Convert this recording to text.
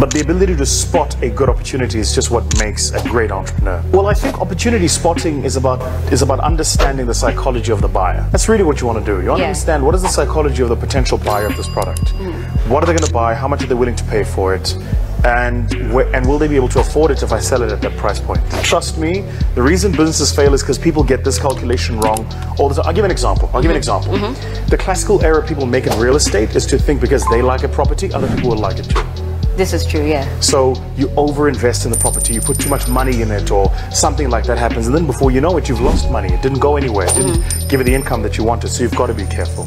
But the ability to spot a good opportunity is just what makes a great entrepreneur. Well, I think opportunity spotting is about is about understanding the psychology of the buyer. That's really what you want to do. You want to understand what is the psychology of the potential buyer of this product. Mm. What are they going to buy? How much are they willing to pay for it? And wh- and will they be able to afford it if I sell it at that price point? Trust me, the reason businesses fail is because people get this calculation wrong all the time. I'll give an example. I'll give an mm-hmm. example. Mm-hmm. The classical error people make in real estate is to think because they like a property, other people will like it too. This is true, yeah. So you overinvest in the property, you put too much money in it, or something like that happens, and then before you know it, you've lost money. It didn't go anywhere. It didn't mm-hmm. give you the income that you wanted. So you've got to be careful.